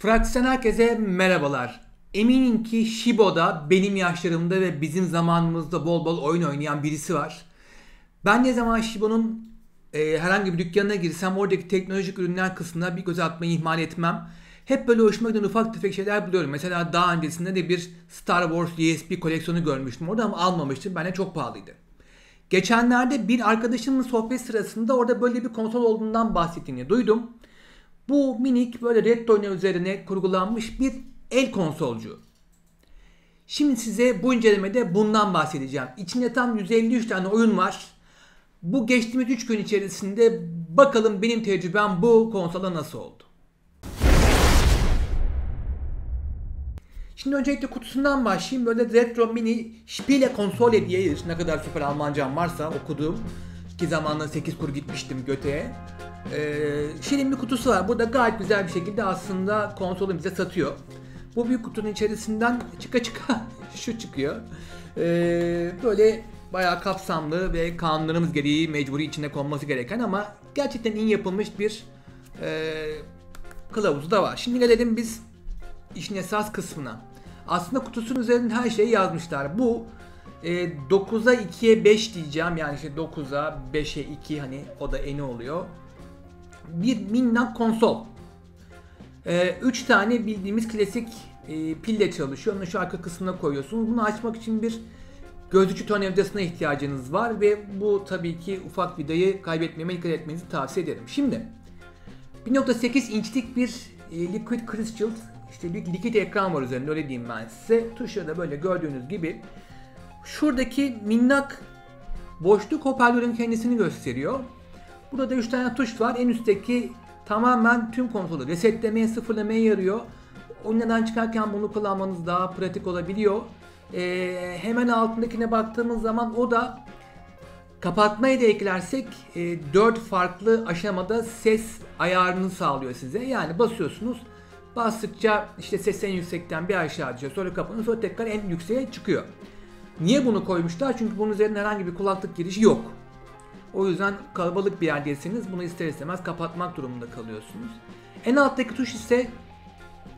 Fraksen herkese merhabalar. Eminim ki Shibo'da benim yaşlarımda ve bizim zamanımızda bol bol oyun oynayan birisi var. Ben ne zaman Shibo'nun e, herhangi bir dükkanına girsem oradaki teknolojik ürünler kısmına bir göz atmayı ihmal etmem. Hep böyle hoşuma giden ufak tefek şeyler buluyorum. Mesela daha öncesinde de bir Star Wars USB koleksiyonu görmüştüm orada ama almamıştım. Bence çok pahalıydı. Geçenlerde bir arkadaşımın sohbet sırasında orada böyle bir konsol olduğundan bahsettiğini duydum. Bu minik böyle retro üzerine kurgulanmış bir el konsolcu. Şimdi size bu incelemede bundan bahsedeceğim. İçinde tam 153 tane oyun var. Bu geçtiğimiz 3 gün içerisinde bakalım benim tecrübem bu konsola nasıl oldu. Şimdi öncelikle kutusundan başlayayım. Böyle retro mini Spiele Konsole diye ne kadar süper Almancam varsa okuduğum ki zamanla 8 kur gitmiştim Göte'ye. Ee, şirin bir kutusu var. Burada gayet güzel bir şekilde aslında konsolu bize satıyor. Bu büyük kutunun içerisinden çıka çıka şu çıkıyor. Ee, böyle bayağı kapsamlı ve kanunlarımız gereği mecburi içinde konması gereken ama gerçekten iyi yapılmış bir e, kılavuzu da var. Şimdi gelelim biz işin esas kısmına. Aslında kutusunun üzerinde her şeyi yazmışlar. Bu e, 9'a 2'ye 5 diyeceğim. Yani işte 9'a 5'e 2 hani o da eni oluyor. Bir minnak konsol. 3 e, tane bildiğimiz klasik e, pille çalışıyor. Onu şu arka kısmına koyuyorsunuz. Bunu açmak için bir gözlükçü tornavidasına ihtiyacınız var ve bu tabii ki ufak vidayı kaybetmeme dikkat etmenizi tavsiye ederim. Şimdi 1.8 inçlik bir e, Liquid Crystal işte bir likit ekran var üzerinde öyle diyeyim ben size. Tuşları da böyle gördüğünüz gibi şuradaki minnak boşluk hoparlörün kendisini gösteriyor. Burada da 3 tane tuş var. En üstteki tamamen tüm kontrolü resetlemeye, sıfırlamaya yarıyor. Oyundan çıkarken bunu kullanmanız daha pratik olabiliyor. Ee, hemen altındakine baktığımız zaman o da kapatmayı da eklersek e, 4 farklı aşamada ses ayarını sağlıyor size. Yani basıyorsunuz Bastıkça işte ses en yüksekten bir aşağı düşüyor. Sonra kapanıyor. Sonra tekrar en yükseğe çıkıyor. Niye bunu koymuşlar? Çünkü bunun üzerinde herhangi bir kulaklık girişi yok. O yüzden kalabalık bir yerdeyseniz bunu ister istemez kapatmak durumunda kalıyorsunuz. En alttaki tuş ise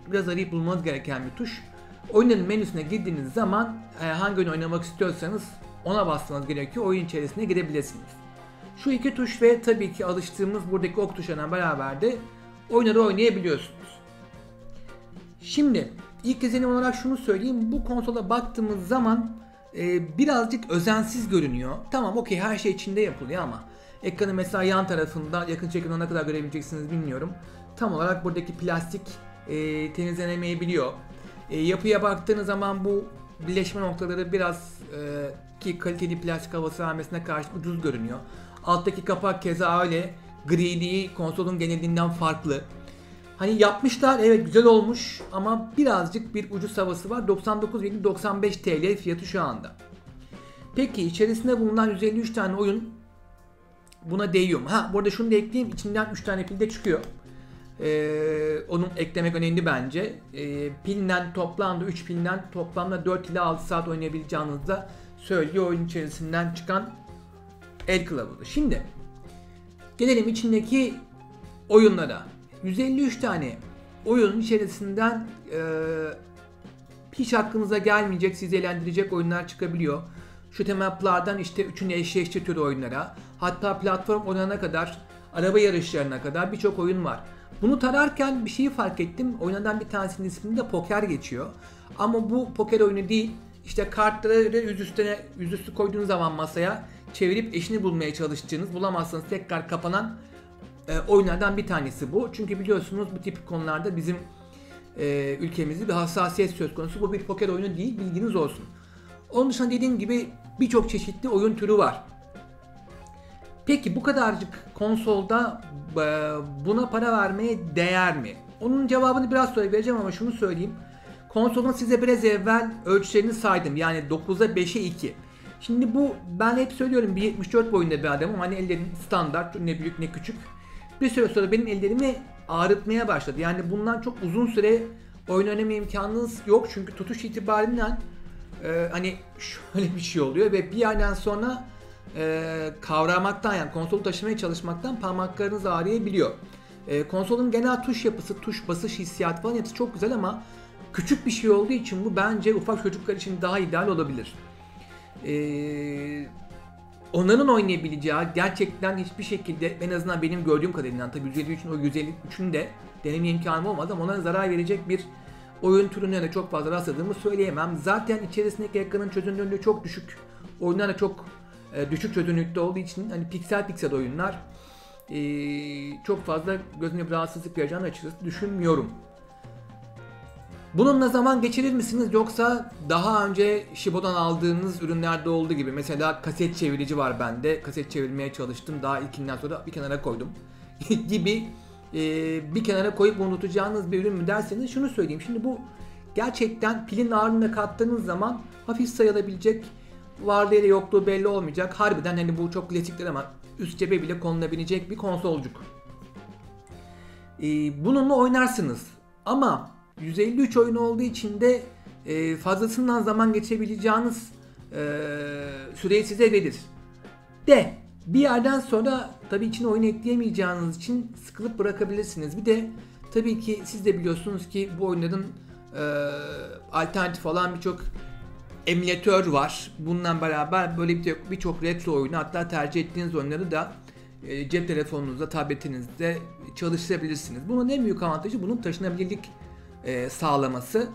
biraz arayıp bulmanız gereken bir tuş. Oyunun menüsüne girdiğiniz zaman e, hangi oyun oynamak istiyorsanız ona basmanız gerekiyor. Oyun içerisine girebilirsiniz. Şu iki tuş ve tabii ki alıştığımız buradaki ok tuşlarına beraber de oyunları oynayabiliyorsunuz. Şimdi ilk izlenim olarak şunu söyleyeyim. Bu konsola baktığımız zaman e, birazcık özensiz görünüyor. Tamam okey her şey içinde yapılıyor ama ekranı mesela yan tarafında yakın çekimde ne kadar görebileceksiniz bilmiyorum. Tam olarak buradaki plastik e, temizlenemeyebiliyor. E, yapıya baktığınız zaman bu birleşme noktaları biraz e, ki kaliteli plastik havası vermesine karşı ucuz görünüyor. Alttaki kapak keza öyle. Griliği konsolun genelinden farklı. Hani yapmışlar evet güzel olmuş ama birazcık bir ucuz havası var. 99,95 TL fiyatı şu anda. Peki içerisinde bulunan 153 tane oyun buna değiyor mu? Ha bu arada şunu da ekleyeyim. içinden 3 tane pil de çıkıyor. Ee, onun eklemek önemli bence. Ee, pilden toplamda 3 pilden toplamda 4 ile 6 saat oynayabileceğinizi da söylüyor oyun içerisinden çıkan el kılavuzu. Şimdi gelelim içindeki oyunlara. 153 tane oyunun içerisinden e, hiç aklınıza gelmeyecek, sizi eğlendirecek oyunlar çıkabiliyor. Şu temaplardan işte üçünü eşleştir türü oyunlara, hatta platform oyunlarına kadar, araba yarışlarına kadar birçok oyun var. Bunu tararken bir şeyi fark ettim. Oyunlardan bir tanesinin isminde poker geçiyor. Ama bu poker oyunu değil. İşte kartları yüz üstüne yüzüstü koyduğunuz zaman masaya çevirip eşini bulmaya çalıştığınız, bulamazsanız tekrar kapanan e, oyunlardan bir tanesi bu. Çünkü biliyorsunuz bu tip konularda bizim e, ülkemizde bir hassasiyet söz konusu. Bu bir poker oyunu değil bilginiz olsun. Onun dışında dediğim gibi birçok çeşitli oyun türü var. Peki bu kadarcık konsolda e, buna para vermeye değer mi? Onun cevabını biraz sonra vereceğim ama şunu söyleyeyim. Konsolun size biraz evvel ölçülerini saydım. Yani 9'a 5'e 2. Şimdi bu ben hep söylüyorum bir 74 boyunda bir adamım. Hani ellerim standart ne büyük ne küçük bir süre sonra benim ellerimi ağrıtmaya başladı. Yani bundan çok uzun süre oyun oynama imkanınız yok. Çünkü tutuş itibariyle e, hani şöyle bir şey oluyor ve bir yerden sonra e, kavramaktan yani konsolu taşımaya çalışmaktan parmaklarınız ağrıyabiliyor. E, konsolun genel tuş yapısı, tuş basış hissiyatı falan hepsi çok güzel ama küçük bir şey olduğu için bu bence ufak çocuklar için daha ideal olabilir. Eee onların oynayabileceği gerçekten hiçbir şekilde en azından benim gördüğüm kadarıyla tabii 153'ün o 153'ün de deneme imkanım olmadı ama onlara zarar verecek bir oyun türüne de çok fazla rastladığımı söyleyemem. Zaten içerisindeki ekranın çözünürlüğü çok düşük. Oyunlar da çok e, düşük çözünürlükte olduğu için hani piksel piksel oyunlar e, çok fazla gözüne rahatsızlık vereceğini açıkçası düşünmüyorum. Bununla zaman geçirir misiniz yoksa daha önce Shibo'dan aldığınız ürünlerde olduğu gibi mesela kaset çevirici var bende. Kaset çevirmeye çalıştım. Daha ilkinden sonra bir kenara koydum. gibi e, bir kenara koyup unutacağınız bir ürün mü derseniz şunu söyleyeyim. Şimdi bu gerçekten pilin ağırlığına kattığınız zaman hafif sayılabilecek varlığı yokluğu belli olmayacak. Harbiden hani bu çok klasikler ama üst cebe bile konulabilecek bir konsolcuk. E, bununla oynarsınız. Ama 153 oyun olduğu için de e, fazlasından zaman geçebileceğiniz e, süreyi size verir. De bir yerden sonra tabii içine oyun ekleyemeyeceğiniz için sıkılıp bırakabilirsiniz. Bir de tabii ki siz de biliyorsunuz ki bu oyunların e, alternatif olan birçok emülatör var. Bununla beraber böyle birçok bir retro oyunu hatta tercih ettiğiniz oyunları da e, cep telefonunuzda, tabletinizde çalıştırabilirsiniz. Bunun en büyük avantajı bunun taşınabilirlik e, sağlaması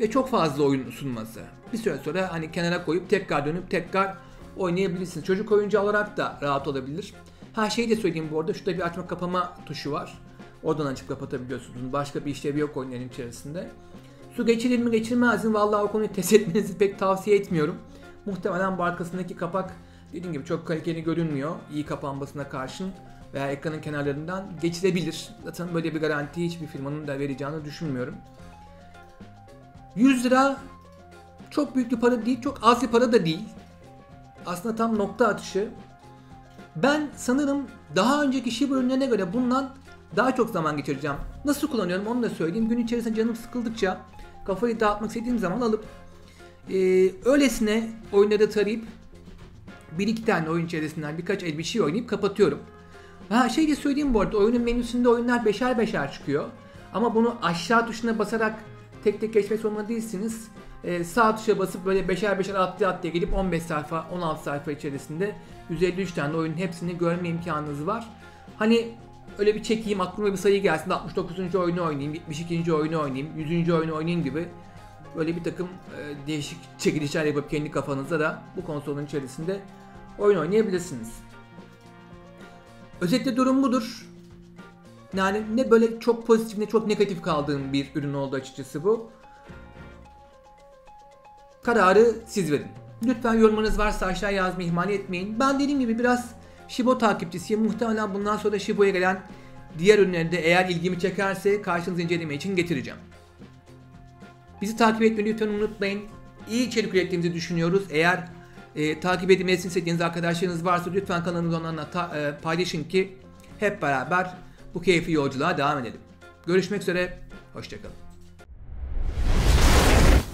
ve çok fazla oyun sunması. Bir süre sonra hani kenara koyup tekrar dönüp tekrar oynayabilirsiniz. Çocuk oyuncu olarak da rahat olabilir. Her şeyi de söyleyeyim bu arada. Şurada bir açma kapama tuşu var. Oradan açıp kapatabiliyorsunuz. Başka bir işlevi yok oyunların içerisinde. Su geçirir mi geçirmez mi? Vallahi o konuyu test etmenizi pek tavsiye etmiyorum. Muhtemelen bu arkasındaki kapak dediğim gibi çok kaliteli görünmüyor. iyi kapanmasına karşın veya ekranın kenarlarından geçirebilir. Zaten böyle bir garanti hiçbir firmanın da vereceğini düşünmüyorum. 100 lira çok büyük bir para değil, çok az bir para da değil. Aslında tam nokta atışı. Ben sanırım daha önceki Shiba ürünlerine göre bundan daha çok zaman geçireceğim. Nasıl kullanıyorum onu da söyleyeyim. Gün içerisinde canım sıkıldıkça kafayı dağıtmak istediğim zaman alıp e, öylesine oyunları tarayıp bir iki tane oyun içerisinden birkaç el bir şey oynayıp kapatıyorum. Ha şey de söyleyeyim bu arada oyunun menüsünde oyunlar beşer beşer çıkıyor. Ama bunu aşağı tuşuna basarak tek tek geçmek zorunda değilsiniz. Ee, sağ tuşa basıp böyle beşer beşer atlaya atlaya gelip 15 sayfa 16 sayfa içerisinde 153 tane oyunun hepsini görme imkanınız var. Hani öyle bir çekeyim aklıma bir sayı gelsin 69. oyunu oynayayım, 72. oyunu oynayayım, 100. oyunu oynayayım gibi böyle bir takım e, değişik çekilişler yapıp kendi kafanızda da bu konsolun içerisinde oyun oynayabilirsiniz. Özetle durum budur. Yani ne böyle çok pozitif ne çok negatif kaldığım bir ürün oldu açıkçası bu. Kararı siz verin. Lütfen yorumlarınız varsa aşağı yazmayı ihmal etmeyin. Ben dediğim gibi biraz Shibo takipçisiyim. Muhtemelen bundan sonra Shibo'ya gelen diğer ürünleri de eğer ilgimi çekerse karşınıza inceleme için getireceğim. Bizi takip etmeyi lütfen unutmayın. İyi içerik ürettiğimizi düşünüyoruz. Eğer e, takip edilmesini istediğiniz arkadaşlarınız varsa lütfen kanalımızı onlarla ta, e, paylaşın ki hep beraber bu keyifli yolculuğa devam edelim. Görüşmek üzere, hoşçakalın.